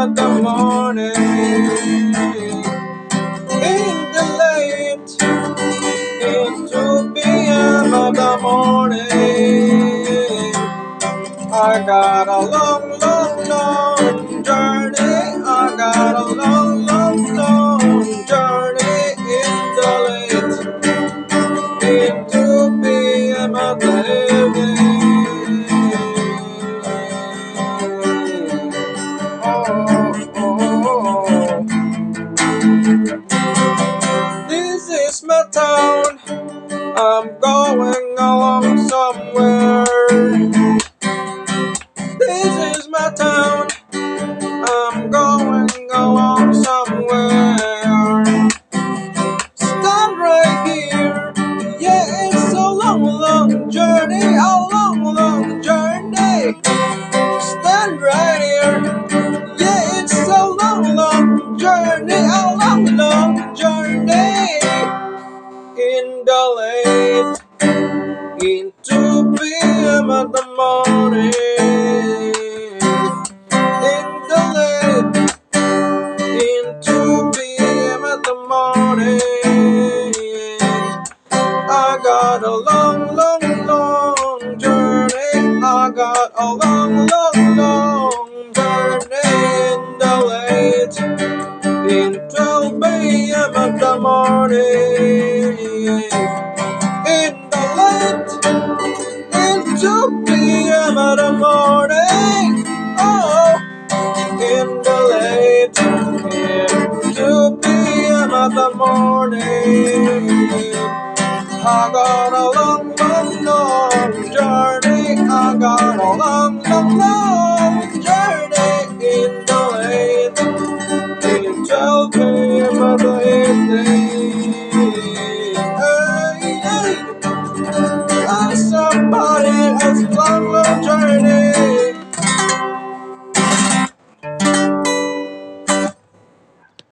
of the morning in the late in 2 p.m. of the morning I got a long long long Is my town. I'm going along somewhere. This is my town. I'm going along somewhere. Stand right here. Yeah, it's a long, long journey. A long, long journey. Stand right I got a long, long, long journey. I got a long, long, long journey in the late, in 12 a.m. at the morning. In the late, in 2 p.m. at the morning. Oh, in the late, in 2 p.m. at the morning. I got a long, long, long journey. I got a long, long, long journey in the late, in 12 p.m. at the evening.